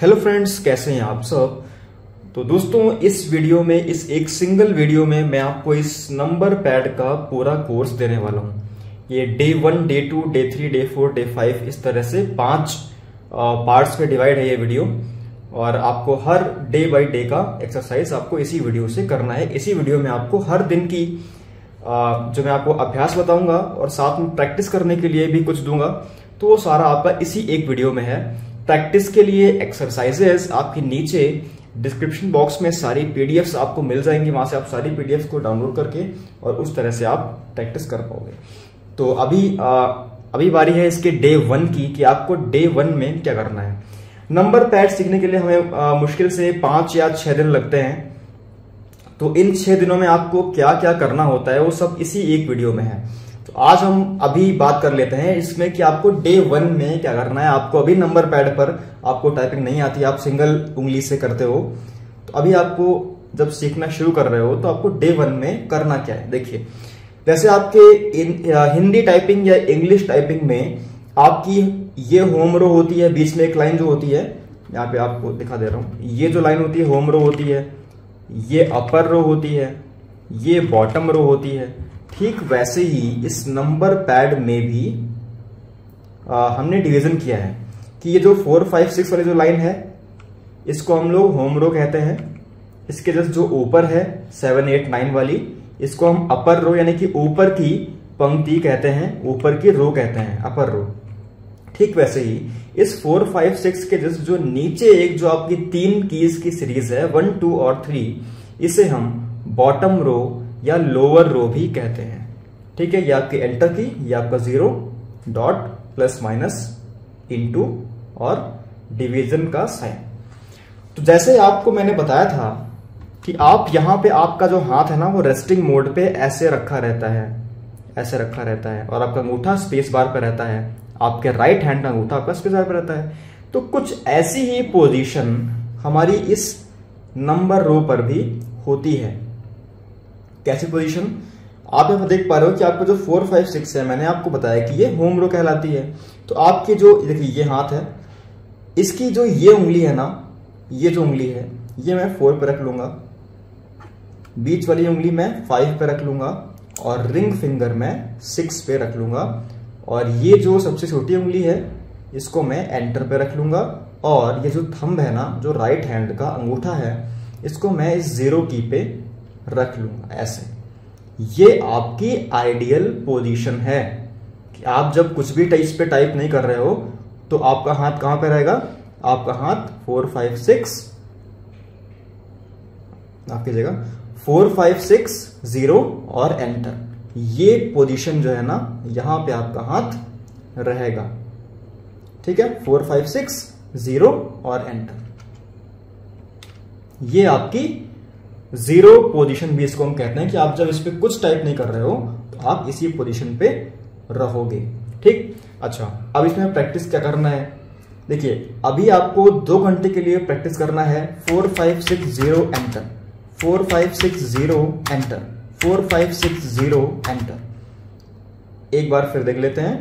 Hello friends, कैसे हैं आप सब? तो दोस्तों, इस वीडियो में, इस एक सिंगल वीडियो में मैं आपको इस नंबर पैड का पूरा कोर्स देने वाला हूँ। ये day one day two day three day four day five इस तरह से पाँच पार्ट्स में डिवाइड है ये वीडियो। और आपको हर डे बाय डे का एक्सरसाइज आपको इसी वीडियो से करना है। इसी वीडियो में आपको हर दिन की जो मैं आपको अभ्यास बताऊँगा और साथ में प्रैक्टिस करने के लिए भी कुछ दूँगा तो वो सारा आपका इसी एक वीडियो में है। प्रैक्टिस के लिए एक्सरसाइजेस आपके नीचे डिस्क्रिप्शन बॉक्स में सारी पीडीएफ्स आपको मिल जाएँगी वहाँ से आप सारी पीडीएफ को डाउनलोड करके और उस तरह से आप प्रैक्टिस कर पाओगे। तो अभी आ, अभी बारी है इसके डे वन की कि आपको डे वन में क्या करना है। नंबर पैड सीखने के लिए हमें आ, मुश्किल से पाँच या छह दिन लगते हैं। तो इन छह दिनों में आपको क्या क्या करना होता है वो सब इसी एक वीडियो में है। तो आज हम अभी बात कर लेते हैं इसमें कि आपको डे वन में क्या करना है। आपको अभी नंबर पैड पर आपको टाइपिंग नहीं आती, आप सिंगल उंगली से करते हो। तो अभी आपको जब सीखना शुरू कर रहे हो तो आपको डे वन में करना क्या है? देखिए, जैसे आपके हिंदी टाइपिंग या इंग्लिश टाइपिंग में आपकी ये होम रो होती है, बीच में एक लाइन जो होती है, यहाँ पे आपको दिखा दे रहा हूँ। ये जो लाइन होती है होम रो होती है, ये अपर रो होती है, ये बॉटम रो होती है ठीक वैसे ही इस नंबर पैड में भी आ, हमने डिवीज़न किया है कि ये जो फोर फाइव सिक्स वाली जो लाइन है इसको हम लोग होम रो कहते हैं। इसके जस्ट जो ऊपर है सेवन एट नाइन वाली इसको हम अपर रो यानी कि ऊपर की पंक्ति कहते हैं ऊपर की रो कहते हैं अपर रो ठीक वैसे ही इस फोर फाइव सिक्स के जस्ट जो नीचे एक जो आपकी तीन कीज की सीरीज़ है वन टू और थ्री इसे हम बॉटम रो या लोअर रो भी कहते हैं। ठीक है? ये आपकी एंटर की, ये आपका zero dot plus minus into और डिवीज़न का साइन तो जैसे आपको मैंने बताया था कि आप यहाँ पे आपका जो हाथ है ना, वो रेस्टिंग मोड पे ऐसे रखा रहता है। ऐसे रखा रहता है। और आपका अंगूठा स्पेस बार पर रहता है। आपके राइट हैंड का अंगूठा आपका स्पेस बार पर रहता है। तो कुछ ऐसी ही पोजीशन हमारी इस नंबर रो पर भी होती है। कैसी पोजीशन आप यहाँ देख पा रहे हो कि आपका जो फोर फाइव सिक्स है, मैंने आपको बताया कि ये होम रो कहलाती है। तो आपके जो, देखिए, ये हाथ है। इसकी जो ये उंगली है ना, ये जो उंगली है, ये मैं फोर पे रख लूँगा। बीच वाली उंगली मैं फाइव पे रख लूँगा और रिंग फिंगर मैं सिक्स पे रख लूँगा। और ये जो सबसे छोटी उंगली है, इसको मैं एंटर पे रख लूँगा। और ये जो थंब है ना, जो राइट हैंड का अंगूठा है, इसको मैं इस ज़ीरो की पे रख लूँगा, ऐसे। ये आपकी आइडियल पोजीशन है कि आप जब कुछ भी टाइप पे टाइप नहीं कर रहे हो तो आपका हाथ कहाँ पे रहेगा? आपका हाथ फोर फाइव सिक्स आप कीजिएगा फोर फाइव सिक्स ज़ीरो और एंटर ये पोजीशन जो है ना, यहाँ पे आपका हाथ रहेगा। ठीक है? फोर फाइव सिक्स ज़ीरो और एंटर ये आपकी ज़ीरो पोजीशन भी इसको हम कहते हैं कि आप जब इस पर कुछ टाइप नहीं कर रहे हो तो आप इसी पोजीशन पे रहोगे। ठीक? अच्छा अब इसमें प्रैक्टिस क्या करना है? देखिए, अभी आपको दो घंटे के लिए प्रैक्टिस करना है। Four five six zero enter four five six zero enter four five six zero enter एक बार फिर देख लेते हैं।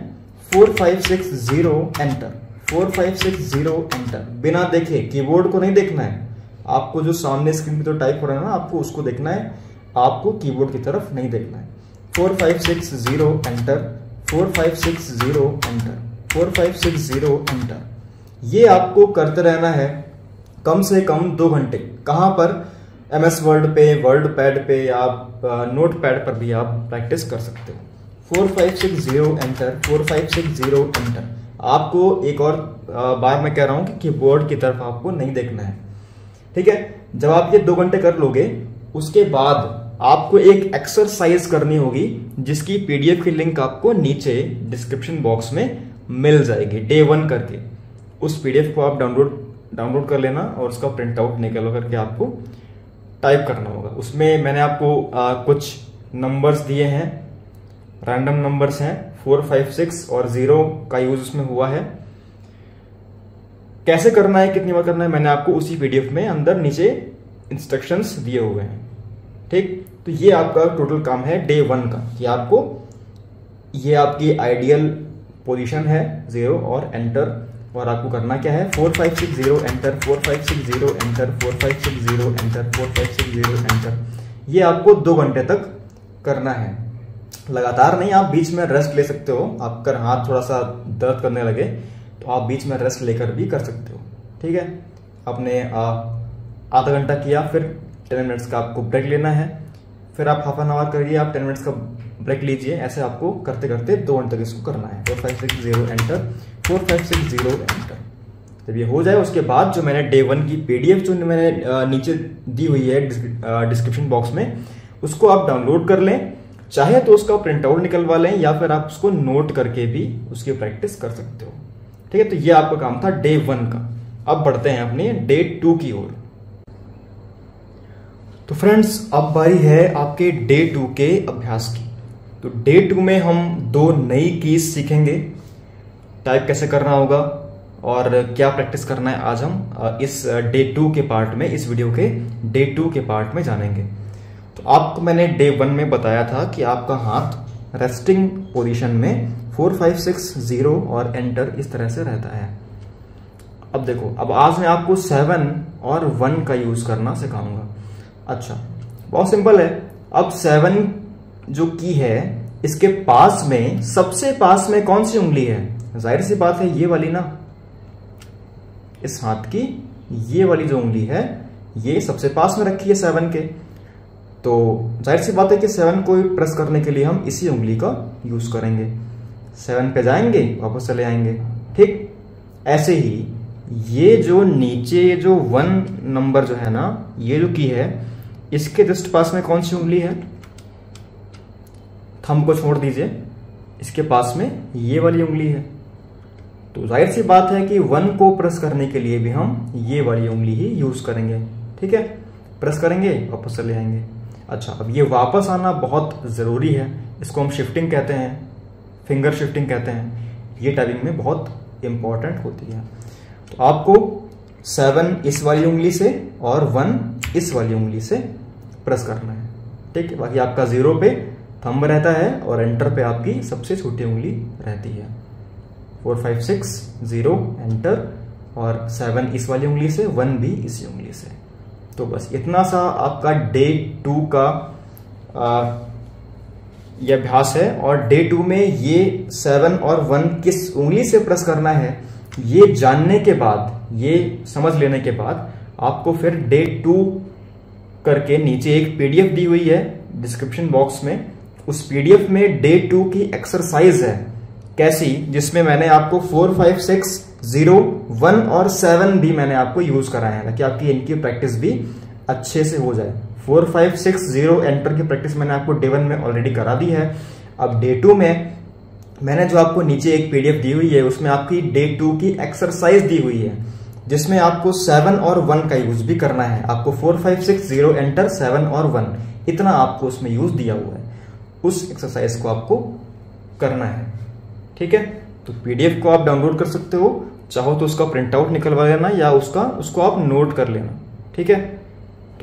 Four five six zero enter four five six zero enter बिना देखे कीबोर्ड को नहीं देखना है। आपको जो सामने स्क्रीन पे तो टाइप हो रहा है ना, आपको उसको देखना है। आपको कीबोर्ड की तरफ़ नहीं देखना है। Four five six zero enter four five six zero enter four five six zero enter ये आपको करते रहना है कम से कम दो घंटे। कहाँ पर? एम एस वर्ड पे वर्ड पैड पे या नोट पैड पर भी आप प्रैक्टिस कर सकते हो। Four five six zero enter four five six zero enter आपको एक और बार मैं कह रहा हूँ कि कीबोर्ड की तरफ़ आपको नहीं देखना है। ठीक है? जब आप ये दो घंटे कर लोगे उसके बाद आपको एक एक्सरसाइज करनी होगी जिसकी पीडीएफ की लिंक आपको नीचे डिस्क्रिप्शन बॉक्स में मिल जाएगी डे वन करके। उस पीडीएफ को आप डाउनलोड डाउनलोड कर लेना और उसका प्रिंट आउट निकल करके आपको टाइप करना होगा। उसमें मैंने आपको आ, कुछ नंबर्स दिए हैं रैंडम नंबर्स हैं फोर फाइव सिक्स और ज़ीरो का यूज़ उसमें हुआ है। कैसे करना है, कितनी बार करना है, मैंने आपको उसी पीडीएफ में अंदर नीचे इंस्ट्रक्शंस दिए हुए हैं। ठीक? तो ये आपका टोटल काम है डे वन का। कि आपको, ये आपकी आइडियल पोजीशन है ज़ीरो और एंटर और आपको करना क्या है? Four five six zero enter four five six zero enter four five six zero enter four five six zero enter ये आपको दो घंटे तक करना है। लगातार नहीं, आप बीच में रेस्ट ले सकते हो। आपका हाथ थोड़ा सा दर्द करने लगे। तो आप बीच में रेस्ट लेकर भी कर सकते हो। ठीक है? आपने आधा घंटा किया, फिर टेन मिनट्स का आपको ब्रेक लेना है। फिर आप हाफ़ एन आवर करिए, आप टेन मिनट्स का ब्रेक लीजिए। ऐसे आपको करते करते दो घंटे तक इसको करना है। Four five six zero enter four five six zero enter जब ये हो जाए, उसके बाद जो मैंने डे वन की पीडीएफ जो मैंने नीचे दी हुई है डिस्क्रिप्शन बॉक्स में, उसको आप डाउनलोड कर लें। चाहे तो उसका प्रिंट आउट निकलवा लें, या फिर आप उसको नोट करके भी उसकी प्रैक्टिस कर सकते हो। ठीक है तो ये आपका काम था डे वन का। अब बढ़ते हैं अपने डे टू की ओर। तो फ्रेंड्स अब बारी है आपके डे टू के अभ्यास की। तो डे टू में हम दो नई कीज सीखेंगे। टाइप कैसे करना होगा और क्या प्रैक्टिस करना है आज हम इस डे टू के पार्ट में, इस वीडियो के डे टू के पार्ट में जानेंगे। तो आपको मैंने डे वन में बताया था कि आपका हाथ रेस्टिंग पोजीशन में फोर फाइव सिक्स ज़ीरो और एंटर इस तरह से रहता है। अब देखो, अब आज मैं आपको सेवन और वन का यूज़ करना सिखाऊँगा। अच्छा बहुत सिंपल है। अब सेवन जो की है, इसके पास में, सबसे पास में कौन सी उंगली है? ज़ाहिर सी बात है, ये वाली ना। इस हाथ की ये वाली जो उंगली है, ये सबसे पास में रखी है सेवन के। तो ज़ाहिर सी बात है कि सेवन को प्रेस करने के लिए हम इसी उंगली का यूज़ करेंगे। सेवन पे जाएँगे, वापस चले आएँगे। ठीक? ऐसे ही ये जो नीचे जो वन नंबर जो है ना, ये जो की है, इसके जस्ट पास में कौन सी उंगली है? थंब को छोड़ दीजिए। इसके पास में ये वाली उंगली है। तो ज़ाहिर सी बात है कि वन को प्रेस करने के लिए भी हम ये वाली उंगली ही यूज़ करेंगे। ठीक है? प्रेस करेंगे, वापस चले आएँगे। अच्छा अब ये वापस आना बहुत ज़रूरी है। इसको हम शिफ्टिंग कहते हैं। फिंगर शिफ्टिंग कहते हैं। ये टाइपिंग में बहुत इंपॉर्टेंट होती है। तो आपको सेवन इस वाली उंगली से और वन इस वाली उंगली से प्रेस करना है। ठीक है? बाकी आपका ज़ीरो पे थंब रहता है और एंटर पे आपकी सबसे छोटी उंगली रहती है। Four five six zero enter और सेवन इस वाली उंगली से वन भी इसी उंगली से। तो बस इतना सा आपका डे टू का यह अभ्यास है और डे टू में ये सेवन और वन किस उंगली से प्रेस करना है, ये जानने के बाद, ये समझ लेने के बाद आपको फिर डे टू करके नीचे एक पीडीएफ दी हुई है डिस्क्रिप्शन बॉक्स में। उस पीडीएफ में डे टू की एक्सरसाइज है। कैसी? जिसमें मैंने आपको four five six zero one और सेवन भी मैंने आपको यूज़ कराया है, ताकि आपकी इनकी प्रैक्टिस भी अच्छे से हो जाए। Four five six zero enter की प्रैक्टिस मैंने आपको डे वन में ऑलरेडी करा दी है। अब डे टू में मैंने जो आपको नीचे एक पीडीएफ दी हुई है, उसमें आपकी डे टू की एक्सरसाइज दी हुई है, जिसमें आपको सेवन और वन का यूज़ भी करना है। आपको four five six zero enter seven और वन इतना आपको उसमें यूज़ दिया हुआ है। उस एक्सरसाइज को आपको करना है। ठीक है? तो पीडीएफ को आप डाउनलोड कर सकते हो। चाहो तो उसका प्रिंट आउट निकलवा लेना या उसका, उसको आप नोट कर लेना। ठीक है?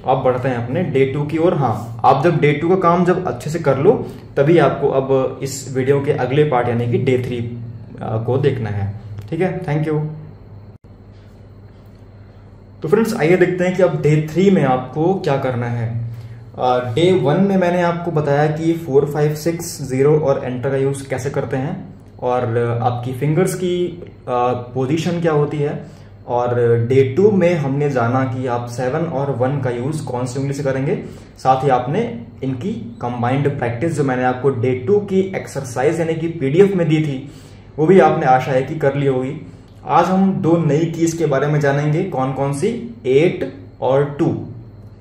आप बढ़ते हैं अपने डे टू की ओर। हाँ आप जब डे टू का काम जब अच्छे से कर लो तभी आपको अब इस वीडियो के अगले पार्ट यानी कि डे थ्री को देखना है। ठीक है? थैंक यू तो फ्रेंड्स आइए देखते हैं कि अब डे थ्री में आपको क्या करना है। डे uh, वन में मैंने आपको बताया कि फोर फाइव सिक्स ज़ीरो और एंटर का यूज़ कैसे करते हैं और आपकी फिंगर्स की पोजीशन uh, क्या होती है। और डे टू में हमने जाना कि आप सेवन और वन का यूज़ कौन सी उंगली से करेंगे? साथ ही आपने इनकी कंबाइंड प्रैक्टिस जो मैंने आपको डे टू की एक्सरसाइज यानी कि पीडीएफ में दी थी, वो भी आपने आशा है कि कर ली होगी। आज हम दो नई कीज के बारे में जानेंगे। कौन कौन सी? एट और टू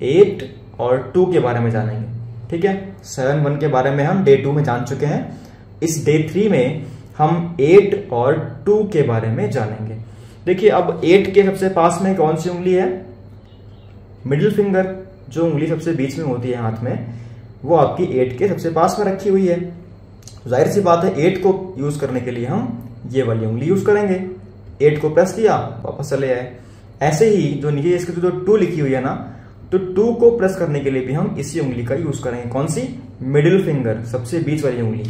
एट और टू के बारे में जानेंगे। ठीक है? सेवन वन के बारे में हम डे टू में जान चुके हैं। इस डे थ्री में हम एट और टू के बारे में जानेंगे। देखिए, अब एट के सबसे पास में कौन सी उंगली है? मिडिल फिंगर जो उंगली सबसे बीच में होती है हाथ में, वो आपकी एट के सबसे पास में रखी हुई है। ज़ाहिर सी बात है एट को यूज़ करने के लिए हम ये वाली उंगली यूज़ करेंगे। एट को प्रेस किया, वापस चले आए। ऐसे ही जो नीचे इसके जो टू लिखी हुई है ना तो टू को प्रेस करने के लिए भी हम इसी उंगली का यूज़ करेंगे। कौन सी? मिडिल फिंगर सबसे बीच वाली उंगली।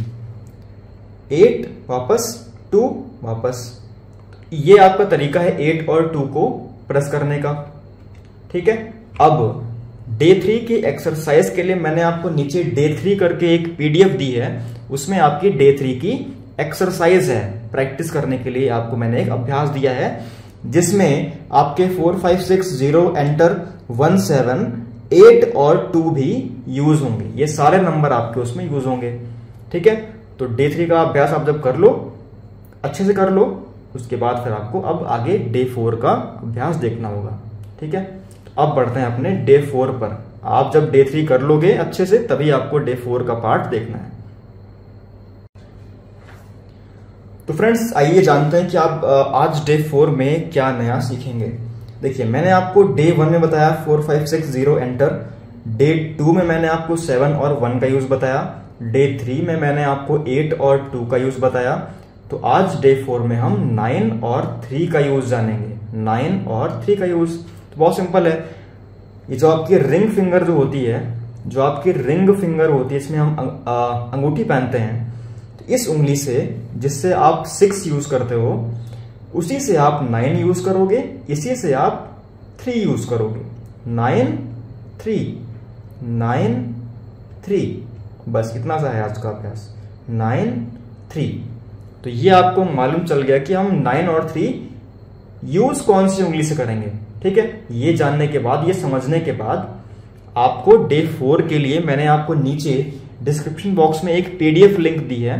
एट वापस टू वापस ये आपका तरीका है एट और टू को प्रेस करने का। ठीक है? अब डे थ्री की एक्सरसाइज के लिए मैंने आपको नीचे डे थ्री करके एक पीडीएफ दी है। उसमें आपकी डे थ्री की एक्सरसाइज है। प्रैक्टिस करने के लिए आपको मैंने एक अभ्यास दिया है, जिसमें आपके four five six zero enter one seven eight और टू भी यूज़ होंगे। ये सारे नंबर आपके उसमें यूज़ होंगे। ठीक है? तो डे थ्री का अभ्यास आप जब कर लो, अच्छे से कर लो उसके बाद फिर आपको अब आगे डे फोर का अभ्यास देखना होगा। ठीक है? तो अब बढ़ते हैं अपने डे फोर पर। आप जब डे थ्री कर लोगे अच्छे से, तभी आपको डे फोर का पार्ट देखना है। तो फ्रेंड्स आइए जानते हैं कि आप आज डे फोर में क्या नया सीखेंगे। देखिए, मैंने आपको डे वन में बताया four five six zero enter day two में मैंने आपको सेवन और वन का यूज़ बताया। डे थ्री में मैंने आपको एट और टू का यूज़ बताया। तो आज डे फोर में हम नाइन और थ्री का यूज़ जानेंगे। नाइन और थ्री का यूज़ तो बहुत सिंपल है। ये जो आपकी रिंग फिंगर जो होती है, जो आपकी रिंग फिंगर होती है, इसमें हम अंगूठी पहनते हैं। तो इस उंगली से जिससे आप सिक्स यूज़ करते हो, उसी से आप नाइन यूज़ करोगे, इसी से आप थ्री यूज़ करोगे। नाइन थ्री नाइन थ्री बस इतना सा है आज का अभ्यास। नाइन थ्री तो ये आपको मालूम चल गया कि हम नाइन और थ्री यूज़ कौन सी उंगली से करेंगे, ठीक है? ये जानने के बाद, ये समझने के बाद आपको डे फोर के लिए मैंने आपको नीचे डिस्क्रिप्शन बॉक्स में एक पीडीएफ लिंक दी है।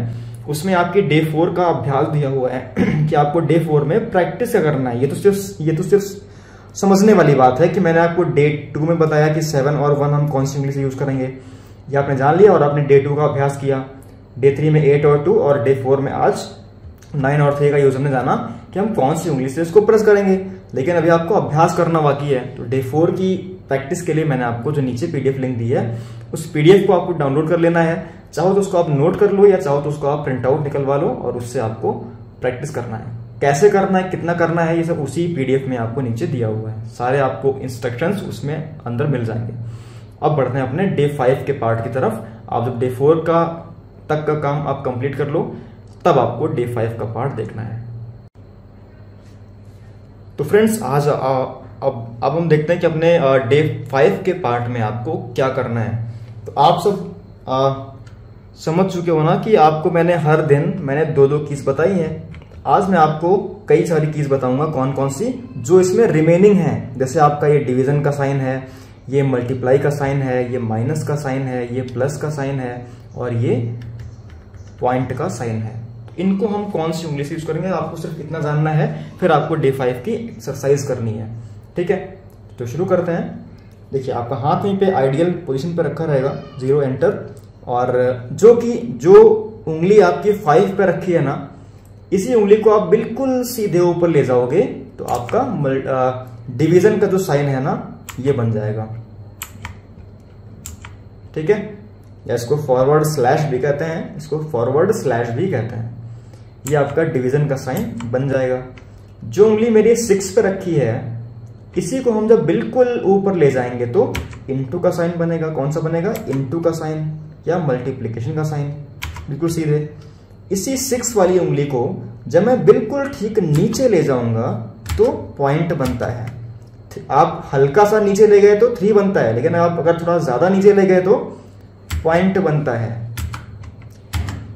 उसमें आपके डे फोर का अभ्यास दिया हुआ है कि आपको डे फोर में प्रैक्टिस करना है। ये तो सिर्फ़, ये तो सिर्फ़ समझने वाली बात है कि मैंने आपको डे टू में बताया कि सेवन और वन हम कौन सी इंग्लिश यूज़ करेंगे। ये आपने जान लिया और आपने डे टू का अभ्यास किया। डे थ्री में एट और टू और डे फोर में आज नाइन और थ्री का यूज़ हमने जाना कि हम कौन सी उंगली से इसको प्रेस करेंगे। लेकिन अभी आपको अभ्यास करना बाकी है। तो डे फोर की प्रैक्टिस के लिए मैंने आपको जो नीचे पीडीएफ लिंक दी है, उस पीडीएफ को आपको डाउनलोड कर लेना है। चाहो तो उसको आप नोट कर लो या चाहो तो उसको आप प्रिंट आउट निकलवा लो और उससे आपको प्रैक्टिस करना है। कैसे करना है, कितना करना है, ये सब उसी पीडीएफ में आपको नीचे दिया हुआ है। सारे आपको इंस्ट्रक्शंस उसमें अंदर मिल जाएँगे। अब बढ़ते हैं अपने डे फाइव के पार्ट की तरफ़। आप जब डे फोर का तक का काम आप कंप्लीट कर लो तब आपको डे फाइव का पार्ट देखना है। तो फ्रेंड्स आज आ, अब अब हम देखते हैं कि अपने डे फाइव के पार्ट में आपको क्या करना है। तो आप सब आ, समझ चुके हो ना कि आपको मैंने हर दिन मैंने दो दो कीज बताई हैं। आज मैं आपको कई सारी कीज बताऊँगा कौन कौन सी जो इसमें रिमेनिंग है। जैसे आपका ये डिवीज़न का साइन है ये मल्टीप्लाई का साइन है ये माइनस का साइन है ये प्लस का साइन है और ये पॉइंट का साइन है। इनको हम कौन सी उंगली से यूज़ करेंगे? आपको सिर्फ़ इतना जानना है, फिर आपको डे फाइव की एक्सरसाइज करनी है। ठीक है? तो शुरू करते हैं। देखिए, आपका हाथ वहीं पे आइडियल पोजीशन पे रखा रहेगा। ज़ीरो एंटर और जो कि, जो उंगली आपकी फाइव पे रखी है ना, इसी उंगली को आप बिल्कुल सीधे ऊपर ले जाओगे तो आपका डिवीज़न का जो साइन है ना, ये बन जाएगा। ठीक है? या इसको फॉरवर्ड स्लैश भी कहते हैं। इसको फॉरवर्ड स्लैश भी कहते हैं। ये आपका डिवीज़न का साइन बन जाएगा। जो उंगली मेरी सिक्स पे रखी है इसी को हम जब बिल्कुल ऊपर ले जाएँगे तो इंटू का साइन बनेगा। कौन सा बनेगा? इंटू का साइन या मल्टीप्लीकेशन का साइन। बिल्कुल सीधे। इसी सिक्स वाली उंगली को जब मैं बिल्कुल ठीक नीचे ले जाऊँगा तो पॉइंट बनता है। आप हल्का सा नीचे ले गए तो थ्री बनता है, लेकिन आप अगर थोड़ा ज़्यादा नीचे ले गए तो पॉइंट बनता है।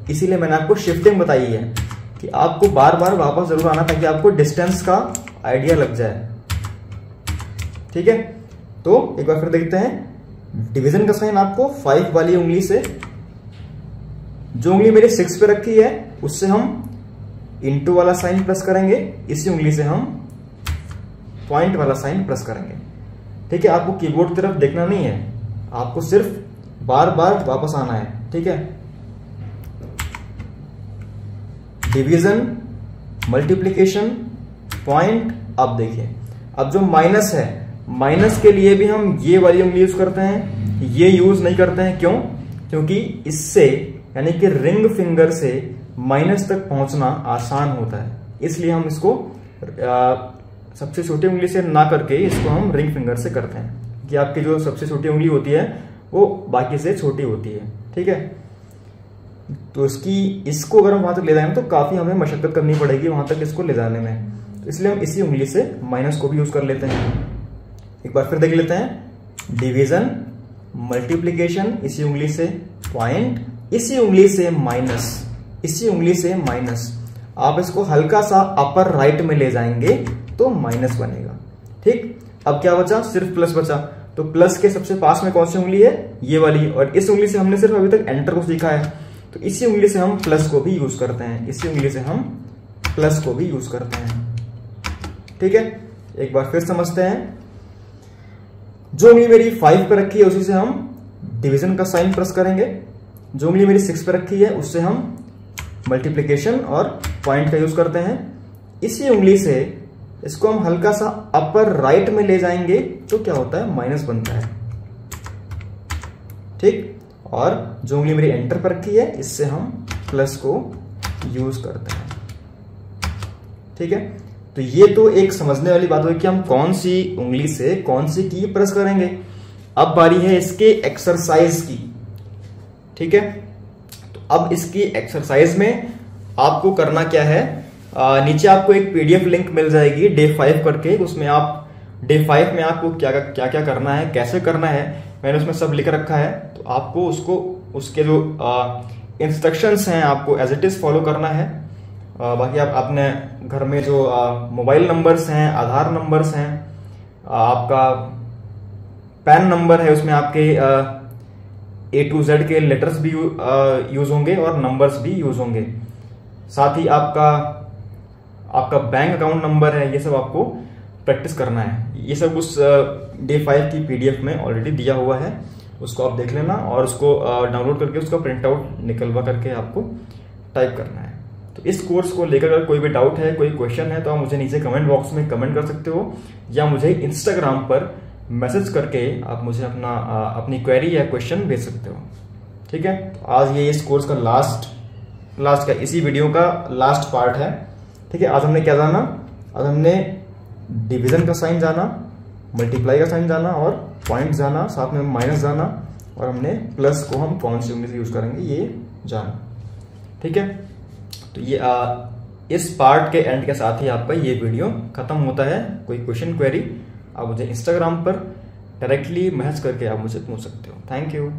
इसीलिए मैंने आपको शिफ्टिंग बताई है। कि आपको बार बार वापस ज़रूर आना ताकि आपको डिस्टेंस का आइडिया लग जाए। ठीक है? तो एक बार फिर देखते हैं। डिवीज़न का साइन आपको फाइव वाली उंगली से, जो उंगली मेरी सिक्स पे रखी है, उससे हम इंटू वाला साइन प्रेस करेंगे। इसी उंगली से हम पॉइंट वाला साइन प्रेस करेंगे। ठीक है? आपको कीबोर्ड की तरफ़ देखना नहीं है। आपको सिर्फ़ बार बार वापस आना है। ठीक है? डिवीज़न मल्टीप्लीकेशन पॉइंट अब देखिए। अब जो माइनस है माइनस के लिए भी हम ये वाली उंगली यूज़ करते हैं ये यूज़ नहीं करते हैं क्यों? क्योंकि इससे यानी कि रिंग फिंगर से माइनस तक पहुँचना आसान होता है। इसलिए हम इसको आ, सबसे छोटी उंगली से ना करके इसको हम रिंग फिंगर से करते हैं। कि आपकी जो सबसे छोटी उंगली होती है वो बाकी से छोटी होती है। ठीक है? तो इसकी, इसको अगर हम वहाँ तक ले जाएँगे तो काफ़ी हमें मशक्कत करनी पड़ेगी वहाँ तक इसको ले जाने में। तो इसलिए हम इसी उंगली से माइनस को भी यूज़ कर लेते हैं। एक बार फिर देख लेते हैं। डिवीज़न मल्टीप्लीकेशन इसी उंगली से पॉइंट इसी उंगली से माइनस इसी उंगली से माइनस आप इसको हल्का सा अपर राइट में ले जाएँगे तो माइनस बनेगा। ठीक? अब क्या बचा? सिर्फ़ प्लस बचा। तो प्लस के सबसे पास में कौन सी उंगली है? ये वाली। और इस उंगली से हमने सिर्फ़ अभी तक एंटर को सीखा है। तो इसी उंगली से हम प्लस को भी यूज़ करते हैं। इसी उंगली से हम प्लस को भी यूज़ करते हैं। ठीक है? एक बार फिर समझते हैं। जो उंगली मेरी फाइव पर रखी है, उसी से हम डिवीज़न का साइन प्रेस करेंगे। जो उंगली मेरी सिक्स पर रखी है, उससे हम मल्टीप्लीकेशन और पॉइंट का यूज़ करते हैं। इसी उंगली से इसको हम हल्का सा अपर राइट में ले जाएँगे तो क्या होता है? माइनस बनता है। ठीक? और जो उंगली मेरी एंटर पर रखी है इससे हम प्लस को यूज़ करते हैं। ठीक है? तो ये तो एक समझने वाली बात हुई कि हम कौन सी उंगली से कौन सी की प्रेस करेंगे। अब बारी है इसके एक्सरसाइज की। ठीक है? तो अब इसकी एक्सरसाइज में आपको करना क्या है? आ, नीचे आपको एक पीडीएफ लिंक मिल जाएगी डे फाइव करके। उसमें आप डे फाइव में आपको क्या क्या क्या करना है कैसे करना है मैंने उसमें सब लिख रखा है तो आपको उसको उसके जो इंस्ट्रक्शंस हैं आपको एज इट इज़ फॉलो करना है। आ, बाकी आप अपने घर में जो मोबाइल नंबर्स हैं आधार नंबर्स हैं आपका पैन नंबर है उसमें आपके ए टू जेड के लेटर्स भी यूज़ होंगे और नंबर्स भी यूज़ होंगे। साथ ही आपका आपका बैंक अकाउंट नंबर है ये सब आपको प्रैक्टिस करना है। ये सब उस डे फाइव की पीडीएफ में ऑलरेडी दिया हुआ है। उसको आप देख लेना और उसको डाउनलोड करके उसका प्रिंट आउट निकलवा करके आपको टाइप करना है। तो इस कोर्स को लेकर अगर कोई भी डाउट है, कोई क्वेश्चन है तो आप मुझे नीचे कमेंट बॉक्स में कमेंट कर सकते हो या मुझे इंस्टाग्राम पर मैसेज करके आप मुझे अपना अपनी क्वेरी या क्वेश्चन भेज सकते हो। ठीक है? तो आज ये, इस कोर्स का लास्ट लास्ट का, इसी वीडियो का लास्ट पार्ट है। ठीक है? आज हमने क्या जाना? आज हमने डिवीज़न का साइन जाना मल्टीप्लाई का साइन जाना और पॉइंट जाना साथ में माइनस जाना और हमने प्लस को हम कौन से यूज़ करेंगे ये जाना। ठीक है? तो ये आ, इस पार्ट के एंड के साथ ही आपका ये वीडियो खत्म होता है। कोई क्वेश्चन क्वेरी आप मुझे इंस्टाग्राम पर डायरेक्टली मैसेज करके आप मुझे पूछ सकते हो। Thank you